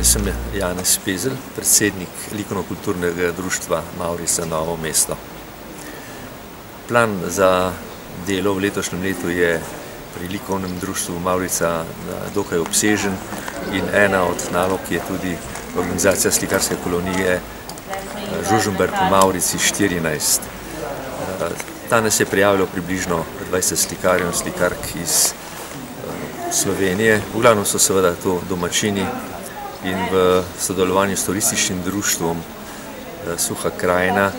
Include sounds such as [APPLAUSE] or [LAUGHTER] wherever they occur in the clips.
Jaz sem Janez Pezel, predsednik likovno-kulturnega društva Maurica Novo mesto. Plan za delo v letošnjem letu je pri likovnem društvu Maurica dokaj obsežen in ena od nalog je tudi organizacija slikarske kolonije Žužemberg v Maurici 14. Danes je prijavilo približno 20 slikarjev in slikark iz Slovenije. V glavnem so seveda to domačini, in v sodelovanju s turističnim društvom eh, Suha krajina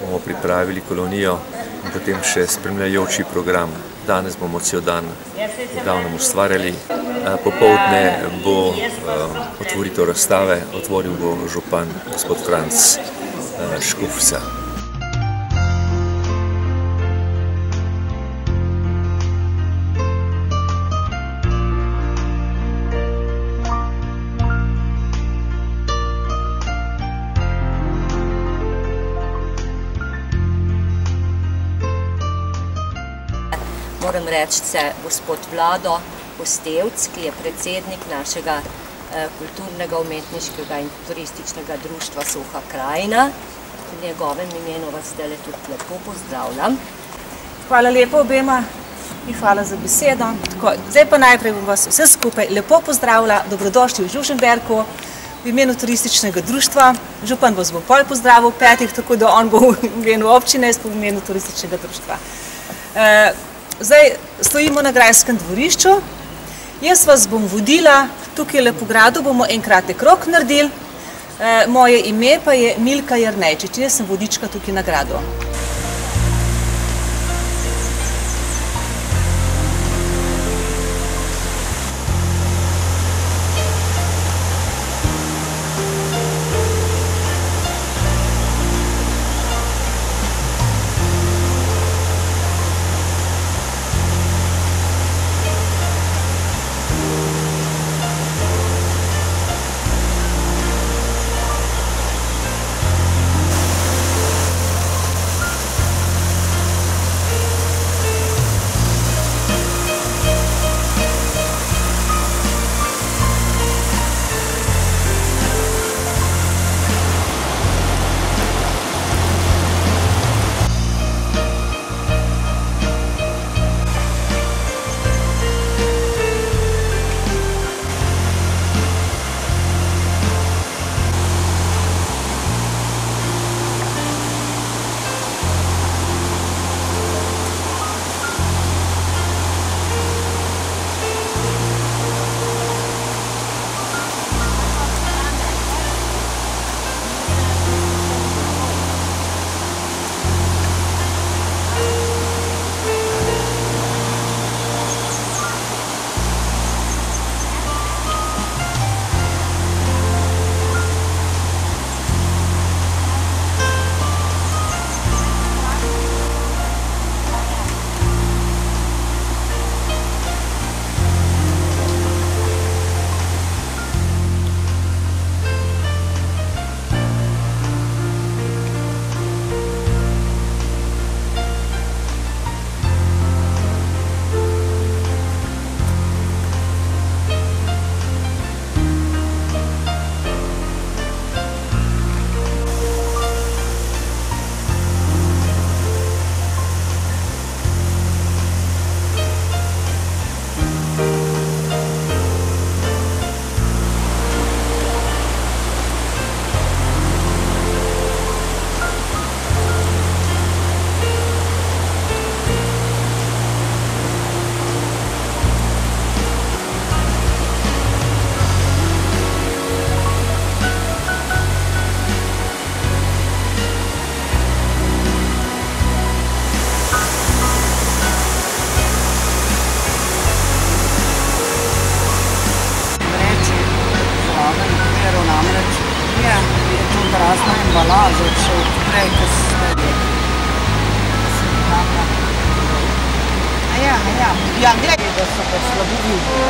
bomo pripravili kolonijo in potem še spremljajoči program. Danes bomo cel dan v glavnem ustvarjali. Eh, popovdne bo eh, otvoritev razstave, otvoril bo župan gospod Franc Škufca. Moram reči se gospod Vlado Ostevc, ki je predsednik našega eh, kulturnega, umetniškega in turističnega društva Suha krajina. V njegovem imenu vas zdaj tudi lepo pozdravljam. Hvala lepo obema in hvala za besedo. Tako, zdaj pa najprej bom vas vse skupaj lepo pozdravila. Dobrodošli v Žuženberku v imenu turističnega društva. Župan vas bo pol pozdravil petih, tako da on bo [LAUGHS] v imenu občine, jaz pa v imenu turističnega društva. Eh, Zdaj stojimo na grajskem dvorišču. Jaz vas bom vodila, tukaj lepo gradu bomo enkratek rok naredili. Eh, moje ime pa je Milka Jrnejčič, jaz sem vodička tukaj na gradu. Prazna embalaža, če odprej, ko se A ja, ja. Ja, gledaj, da so pa slabi videli.